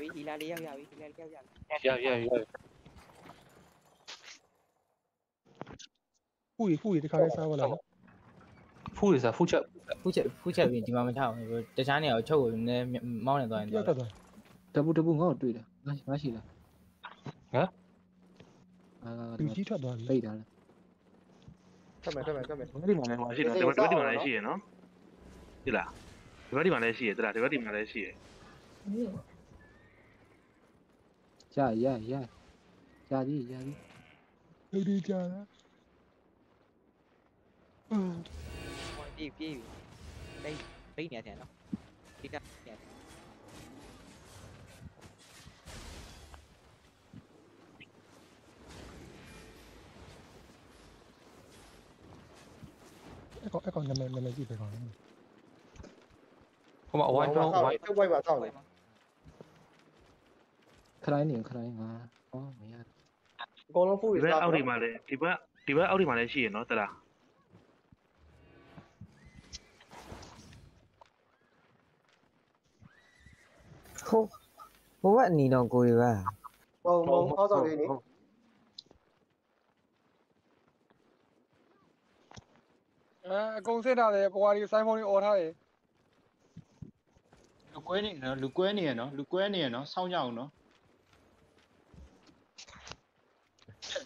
ပြီဟီလာလေးရောက်ရပြီဟီလာလေးရောက်ရပြီရရရဖူးရဖူးရတခါလေးစားပါလားနော်ဖူးရစားဖူးချက်ဖူးချက်ဖူးချက်ပြီးဒီမှာမထားအောင်တခြားနေရာကိုချုပ်ကိုနည်းမောင်းနေသွားရင်တယောက်တက်သွားတပူတပူငါ့ကိုတွေ့တယ်ငါငါရှိလားအာလူကြီးထွက်သွားပြီပိတ်တာလားထွက်မယ်ထွက်မယ်ထွက်မယ်ဒီမှာလည်းမရှိတော့ဒီဘက်ဒီမှာလည်းရှိရနော်ဒီလားဒီဘက်ဒီမှာလည်းရှိရတလားဒီဘက်ဒီမှာလည်းရှိရ Cha ya ya. Cha đi, cha đi. đi đi cha đó. Đi đi. Đây, đi nhẹ nhẹ nó. Đi ra nhẹ. con con lần này lần này gì phải gọi không bảo quay đâu quay quay vào sau này ခရိုင်းနေခရိုင်းငါဟောမရအကုန်လုံးဖူးဒီရဘက်စားအောက်ဒီမှာလည်းဒီဘက်ဒီဘက်အောက်ဒီမှာလည်းရှိရနော်တလားဟိုဟိုကအနီတော့ကိုရီပါပုံပုံအောက်ဆောင်လေးနေအဲအကုန်စစ်ထားတယ်ဘွားဒီစိုင်းဖုန်းလေးអော်ထားတယ် လူကွဲနေနော်လူကွဲနေရနော်လူကွဲနေရနော်စောင်းကြအောင်နော်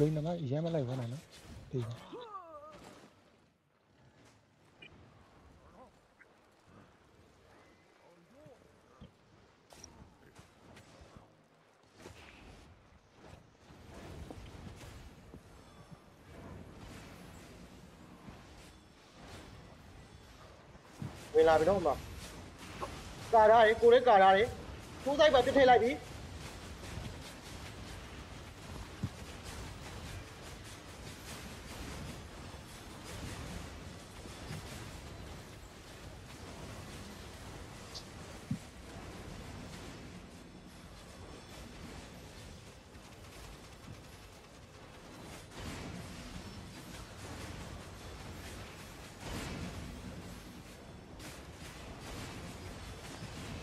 긁는가? 이제 말라고 하나? 네. về làm gì đâu mà cả ra đấy cô đấy cả ra đấy chú tay vào cái thế lại đi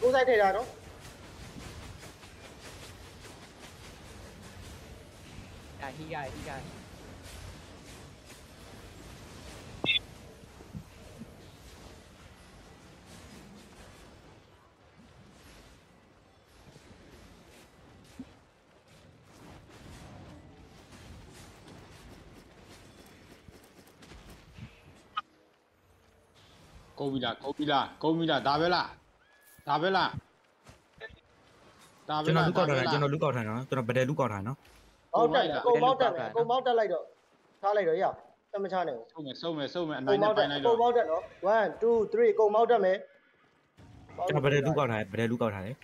Uzay Trader đúng À, he guy, hi guy. Cô bị là, cô bị là, cô bị là, đá với là. ဒါဟီလာဟီလာကုန်ပြီလားကုန်ပြီလားကုန်ပြီလားဒါပဲလားဒါပဲလားဒါပဲကျွန်လားတော်လူကောက်ထားတယ်ကျွန်တော်လူကောက်ထားတယ်နော်ကျွန်တော်ဗဒယ်လူကောက်ထားတယ်နော်အောက်တက်ကုံမောက်တက်မယ်ကုံမောက်တက်လိုက်တော့ထားလိုက်တော့ရတမချနေဘူးဆုံးမယ်ဆုံးမယ်ဆုံးမယ်အကုံနိုင်မောနဲ့က်တပိုက်င်လိုက်ကုံတော့မောက်တက်နော်1 2 3ကုံမောက်တက်မယ်ကျွန်တော်ဗဒယ်လူကောက်ထားတယ်ဗဒယ်လူကောက်ထားတယ်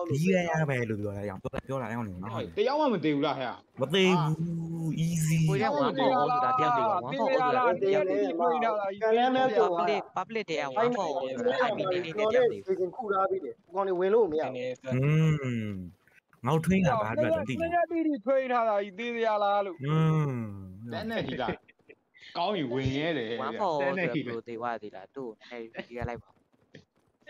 က်လို့ဒီရရပဲလို့ပြောတာအောင်ပြောတာအောင်လေနော်တယောက်မှမသေးဘူးလားဟဲ့မသေးဘူး easy ကိုရဝမ်းပေါ်လို့ဒါတယောက်သေးဝမ်းပေါ်လို့ဒါတယောက်သေးကိုရလာကလည်းမဲပေါ် public public တရားဝမ်းပေါ်လို့ဒါ IP နေနေတယောက်သေးကိုခုလာပြီးတယ်ကောင်တွေဝင်လို့မရဘူးငေါထွင်းတာဘာအတွက်လဲသိတယ်တိတိထွင်းထားတာကြီးသေးသေးလားလို့อืมလက်နဲ့ကြီးကကောင်းရင်ဝင်ရဲတယ်ဝမ်းပေါ်လို့ဒီဝါသေးလားသူ့ကိုနည်းနည်းပြလိုက်ပါ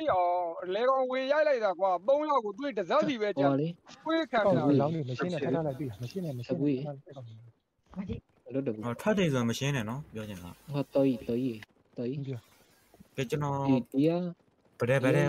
အေးအောင်လေကောင်ဝင်ရိုက်လိုက်တာကွာ၃ယောက်ကိုတွေ့တစ်စက်စီပဲကြာဟောလေထွေးခံကောင်တာကိုလောင်းနေမရှင်းနဲ့ထားထားလိုက်ပြီမရှင်းနဲ့မရှင်းနဲ့လို့တပူဟောထွက်တယ်ဆိုမရှင်းနဲ့နော်ပြောချင်တာဟောတော်ကြီးတော်ကြီးတော်ကြီးပြောကဲကျွန်တော်ဒီဒီကဗဒယ်ဗဒယ်